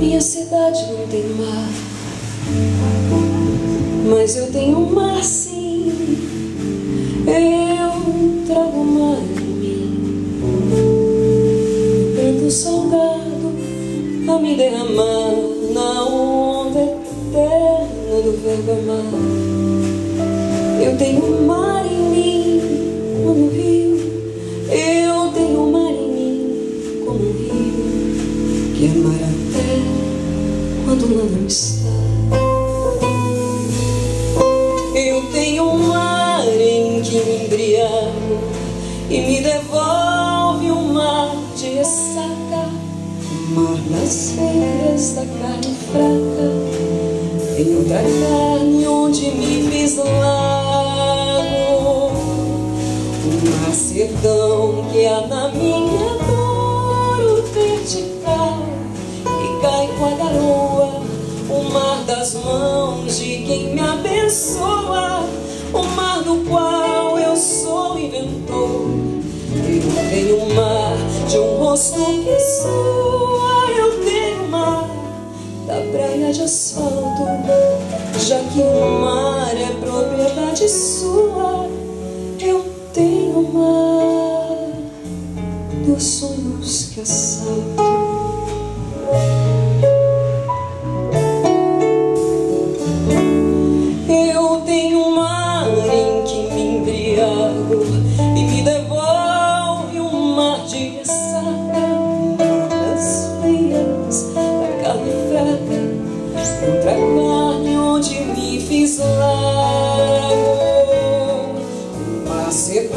Minha cidade não tem mar, mas eu tenho um mar sim. Eu trago mar em mim, preto salgado a me derramar na onda eterna do verbo amar. Eu tenho um mar em mim como um rio, eu tenho um mar em mim como um rio que amar até quando lá Eu tenho um mar em que me embriago e me devolve um mar de ressaca, mar nas feiras da carne fraca, em outra carne onde me fiz lago, um mar sertão que há na minha das mãos de quem me abençoa, o mar do qual eu sou inventor. Tenho mar de um rosto que sua, eu tenho mar da praia de asfalto, já que o mar é propriedade sua, eu tenho mar dos sonhos que assalto.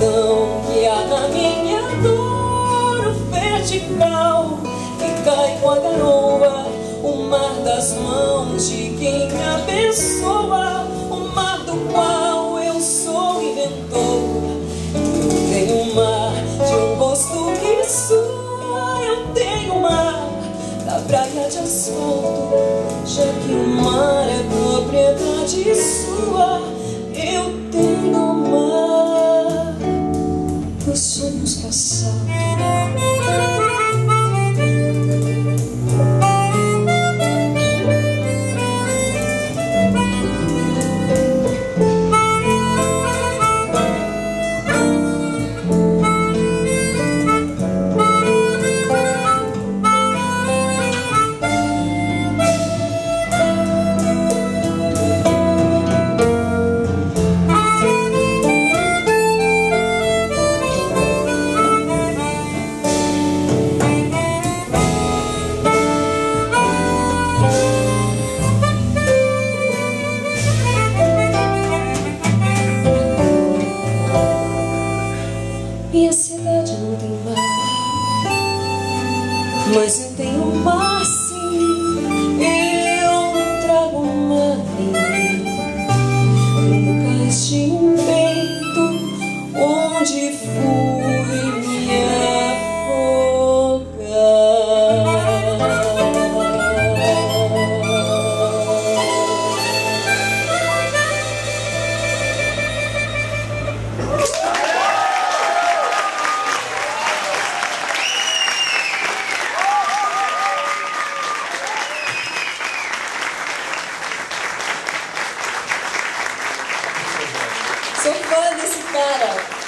Que há na minha dor o vertical que cai com a garoa, o mar das mãos de quem me abençoa, o mar do qual eu sou inventor. Eu tenho mar de um rosto que sua, eu tenho um mar da praia de asfalto, já que o mar é propriedade sua, dos sonhos mas eu tenho mar banda esse cara.